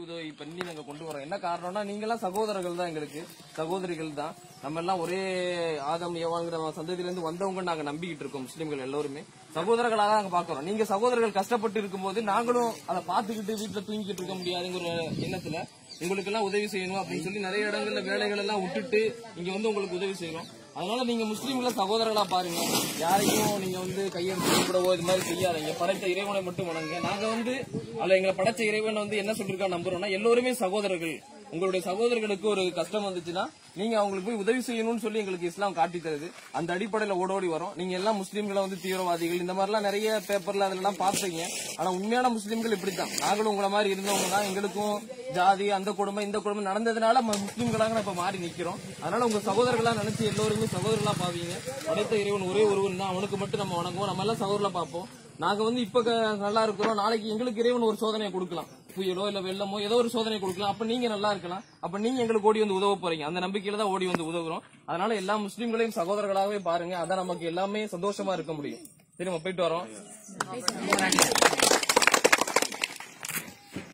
உதவி பண்ணி நாங்க கொண்டு வரோம் என்ன காரணம்னா நீங்க எல்லாம் சகோதரர்கள் தான் எங்களுக்கு. சகோதரிகள் தான். நம்ம எல்லாம் ஒரே ஆதம் ஏவாங்கிற சந்ததியில இருந்து வந்தவங்க நாங்க நம்பிக்கிட்டு இருக்கோம் முஸ்லீம்கள் எல்லாருமே. சகோதரர்களாக நாங்க பாக்குறோம் நீங்க சகோதரர்கள் கஷ்டப்பட்டு இருக்கும்போது நாங்களும் அதை பார்த்துக்கிட்டு வீட்டுல தூங்கிக்கிட்டு இருக்க முடியாதுங்கிற ஒரு எண்ணத்துல உங்களுக்கு எல்லாம் உதவி செய்யணும் அப்படின்னு சொல்லி நிறைய இடங்கள்ல வேலைகள் எல்லாம் விட்டுட்டு இங்க வந்து உங்களுக்கு உதவி செய்யறோம் அதனால நீங்க முஸ்லீம்களை சகோதரர்களா பாருங்க. யாரையும் நீங்க வந்து கையெழுத்து கூடவோ இது மாதிரி செய்யாதீங்க. படைத்த இறைவனை மட்டும் வணங்க நாங்க வந்து அல்ல எங்களை படைச்ச இறைவன் வந்து என்ன சொல்லிருக்கா நம்புறோம்னா எல்லோருமே சகோதரர்கள். உங்களுடைய சகோதரர்களுக்கு ஒரு கஷ்டம் வந்துச்சுன்னா நீங்க அவங்களுக்கு போய் உதவி செய்யணும்னு சொல்லி எங்களுக்கு இஸ்லாம் காட்டி தருது. அந்த அடிப்படையில ஓடோடி வரும். நீங்க எல்லாம் முஸ்லீம்களை வந்து தீவிரவாதிகள். இந்த மாதிரிலாம் நிறைய பேப்பர்ல அதெல்லாம் பாத்துறீங்க ஆனா உண்மையான முஸ்லீம்கள் இப்படித்தான். நாங்களும் உங்களை மாதிரி இருந்தவங்க தான். எங்களுக்கும் ஜாதி அந்த குடும்பம் இந்த குடும்பம் நடந்ததுனால நம்ம முஸ்லீம்களாக இப்ப மாறி நிக்கிறோம். அதனால உங்க சகோதரர்களா நினைச்சு எல்லோருமே சகோதரர்களா பாவீங்க. படைத்த இறைவன் ஒரே ஒருவன் தான். அவனுக்கு மட்டும் நம்ம வணங்குவோம். நம்ம எல்லாம் சகோதரலா பார்ப்போம். நாங்க வந்து இப்ப நல்லா இருக்கிறோம். நாளைக்கு எங்களுக்கு இறைவன் ஒரு சோதனையை கொடுக்கலாம். புயலோ இல்ல வெள்ளமோ ஏதோ ஒரு சோதனை கொடுக்கலாம். அப்ப நீங்க நல்லா இருக்கலாம். அப்ப நீங்க எங்களுக்கு ஓடி வந்து உதவ போறீங்க. அந்த நம்பிக்கையில தான் ஓடி வந்து உதவுறோம். அதனால எல்லா முஸ்லீம்களையும் சகோதரர்களாகவே பாருங்க. அதான் நமக்கு எல்லாமே சந்தோஷமா இருக்க முடியும். சரி நம்ம போயிட்டு வரோம்.